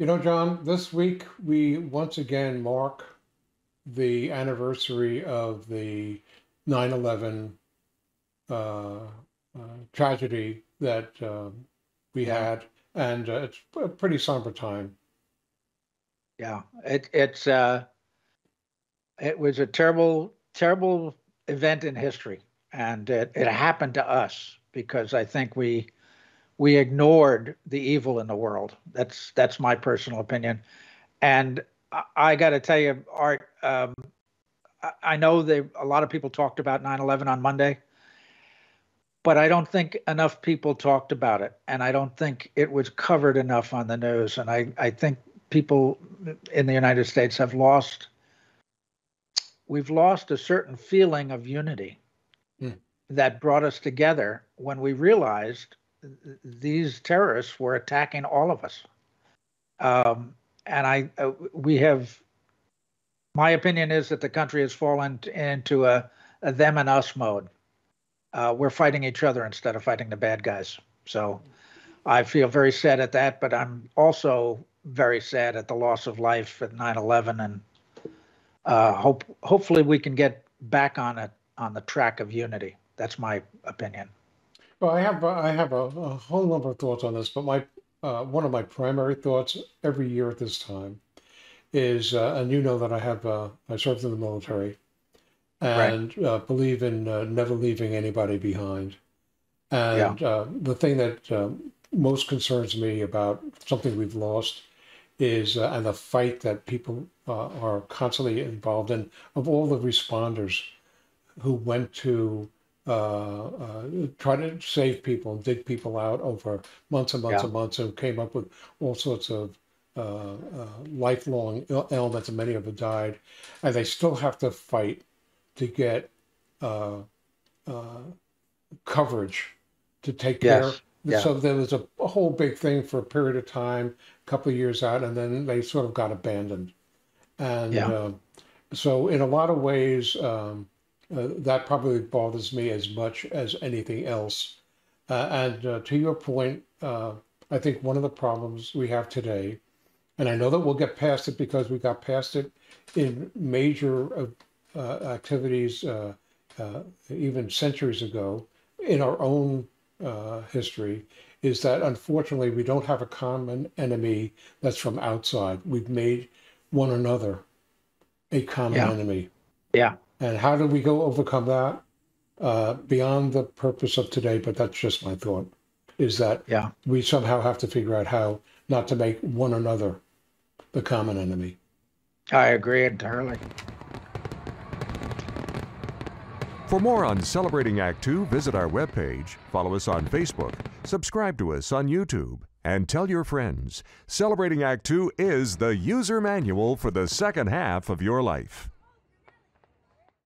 You know, John, this week we once again mark the anniversary of the 9 11 uh, uh, tragedy that uh, we Yeah. had, and uh, it's a pretty somber time. Yeah, it it's uh it was a terrible terrible event in history and it, it happened to us because I think we we ignored the evil in the world. That's that's my personal opinion. And I, I got to tell you Art um I, I know they a lot of people talked about 9/11 on Monday but I don't think enough people talked about it, and I don't think it was covered enough on the news. And I, I think people in the United States have lost. We've lost a certain feeling of unity Hmm. that brought us together when we realized these terrorists were attacking all of us. Um, and I, uh, we have. My opinion is that the country has fallen into a, a them and us mode uh, we're fighting each other instead of fighting the bad guys. So I feel very sad at that, but I'm also very sad at the loss of life at 9/11, and uh, hope hopefully we can get back on it on the track of unity. That's my opinion. Well, I have I have a, a whole number of thoughts on this, but my uh, one of my primary thoughts every year at this time is, uh, and you know that I have uh, I served in the military, and uh, believe in uh, never leaving anybody behind. And uh, the thing that um, most concerns me about something we've lost is, uh, and the fight that people uh, are constantly involved in, of all the responders who went to uh, uh, try to save people and dig people out over months and months Yeah. and months and came up with all sorts of uh, uh, lifelong ail- ailments, and many of them died. And they still have to fight to get uh, uh, coverage to take care. Yes. Yeah. So there was a, a whole big thing for a period of time, a couple of years out, and then they sort of got abandoned. And Yeah. uh, so, in a lot of ways, um, uh, that probably bothers me as much as anything else. Uh, and uh, to your point, uh, I think one of the problems we have today, and I know that we'll get past it because we got past it in major uh, uh, activities uh, uh, even centuries ago in our own uh, history, is that unfortunately we don't have a common enemy that's from outside. We've made one another a common Yeah. enemy. Yeah. And how do we go overcome that? Uh, beyond the purpose of today, but that's just my thought, is that Yeah. we somehow have to figure out how not to make one another the common enemy. I agree entirely. For more on Celebrating Act Two, visit our webpage, follow us on Facebook, subscribe to us on YouTube, and tell your friends. Celebrating Act Two is the user manual for the second half of your life.